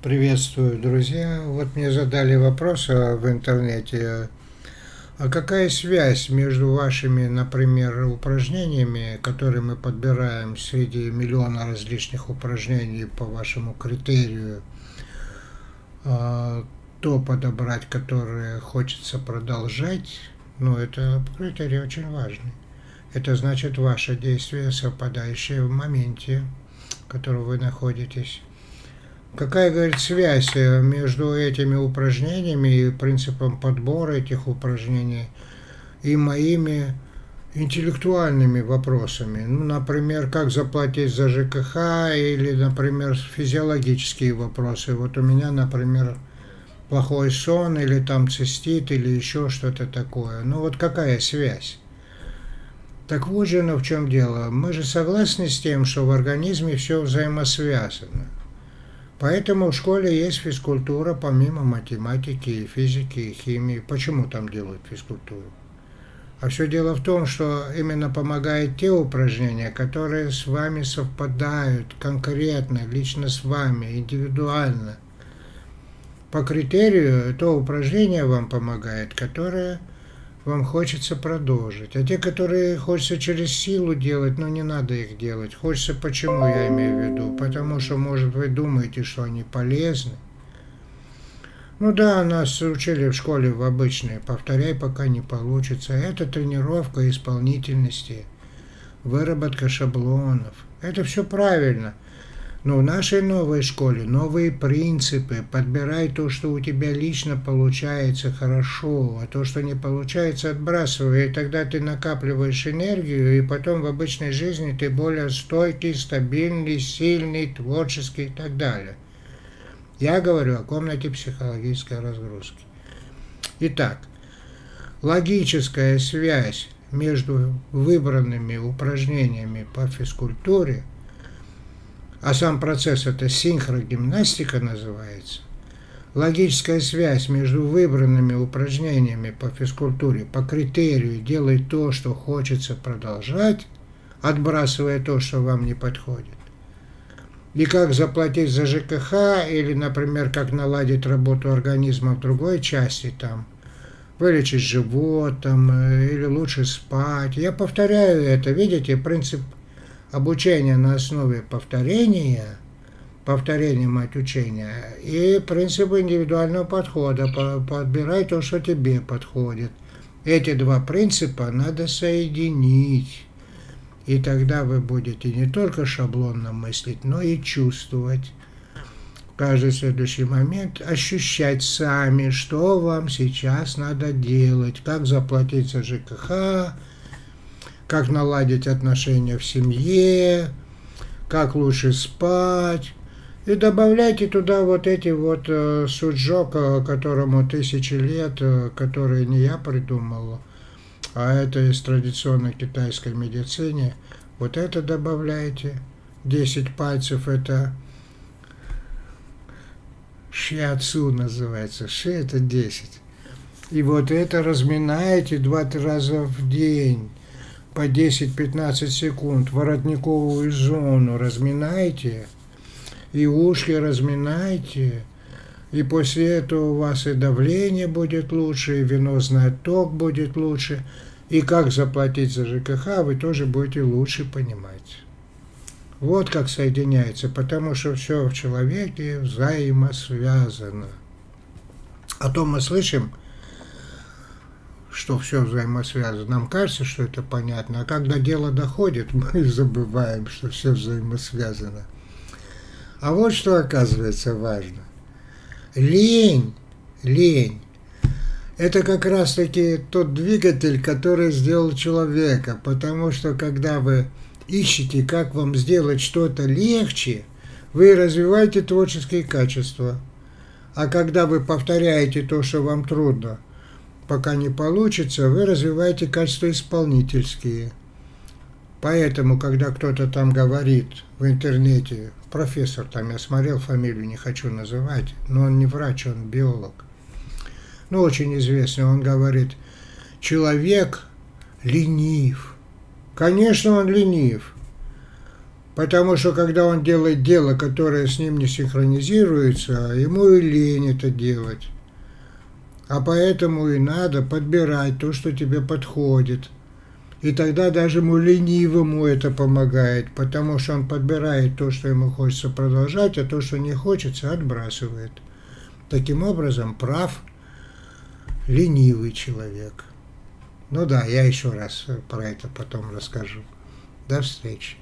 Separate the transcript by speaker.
Speaker 1: Приветствую, друзья. Вот мне задали вопрос а, в интернете. А какая связь между вашими, например, упражнениями, которые мы подбираем среди миллиона различных упражнений по вашему критерию, а, то подобрать, которое хочется продолжать, ну, это критерий очень важный. Это значит ваше действие, совпадающее в моменте, в котором вы находитесь. Какая, говорит, связь э, между этими упражнениями и принципом подбора этих упражнений и моими интеллектуальными вопросами? Ну, например, как заплатить за ЖКХ или, например, физиологические вопросы. Вот у меня, например, плохой сон или там цистит или еще что-то такое. Ну вот какая связь? Так вот же, ну в чем дело. Мы же согласны с тем, что в организме все взаимосвязано. Поэтому в школе есть физкультура помимо математики, физики, и химии. Почему там делают физкультуру? А все дело в том, что именно помогают те упражнения, которые с вами совпадают конкретно, лично с вами, индивидуально. По критерию то упражнение вам помогает, которое вам хочется продолжить. А те, которые хочется через силу делать, ну не надо их делать. Хочется почему, я имею в виду? Потому что, может, вы думаете, что они полезны. Ну да, нас учили в школе в обычной. Повторяй, пока не получится. Это тренировка исполнительности, выработка шаблонов. Это все правильно. Но в нашей новой школе новые принципы. Подбирай то, что у тебя лично получается хорошо, а то, что не получается, отбрасывай. И тогда ты накапливаешь энергию, и потом в обычной жизни ты более стойкий, стабильный, сильный, творческий и так далее. Я говорю о комнате психологической разгрузки. Итак, логическая связь между выбранными упражнениями по физкультуре – а сам процесс это синхрогимнастика называется, логическая связь между выбранными упражнениями по физкультуре по критерию «делай то, что хочется продолжать», отбрасывая то, что вам не подходит. И как заплатить за ЖКХ, или, например, как наладить работу организма в другой части, там, вылечить живот, там, э, или лучше спать. Я повторяю это, видите, принцип обучение на основе повторения, повторение мать учения, и принципы индивидуального подхода. Подбирай то, что тебе подходит. Эти два принципа надо соединить. И тогда вы будете не только шаблонно мыслить, но и чувствовать. каждый следующий момент ощущать сами, что вам сейчас надо делать, как заплатить за ЖКХ, как наладить отношения в семье, как лучше спать. И добавляйте туда вот эти вот э, суджок, которому тысячи лет, э, которые не я придумал, а это из традиционной китайской медицины. Вот это добавляйте. 10 пальцев это шиацу называется. Ши это 10. И вот это разминаете два-три раза в день по 10-15 секунд воротниковую зону разминайте, и ушки разминайте, и после этого у вас и давление будет лучше, и венозный отток будет лучше, и как заплатить за ЖКХ вы тоже будете лучше понимать. Вот как соединяется, потому что все в человеке взаимосвязано. А то мы слышим, что все взаимосвязано. Нам кажется, что это понятно, а когда дело доходит, мы забываем, что все взаимосвязано. А вот что оказывается важно. Лень, лень, это как раз-таки тот двигатель, который сделал человека, потому что когда вы ищете, как вам сделать что-то легче, вы развиваете творческие качества. А когда вы повторяете то, что вам трудно – пока не получится, вы развиваете качества исполнительские. Поэтому, когда кто-то там говорит в интернете, профессор там, я смотрел фамилию, не хочу называть, но он не врач, он биолог, ну, очень известный, он говорит, человек ленив. Конечно, он ленив. Потому что когда он делает дело, которое с ним не синхронизируется, ему и лень это делать. А поэтому и надо подбирать то, что тебе подходит. И тогда даже ему ленивому это помогает, потому что он подбирает то, что ему хочется продолжать, а то, что не хочется, отбрасывает. Таким образом, прав ленивый человек. Ну да, я еще раз про это потом расскажу. До встречи.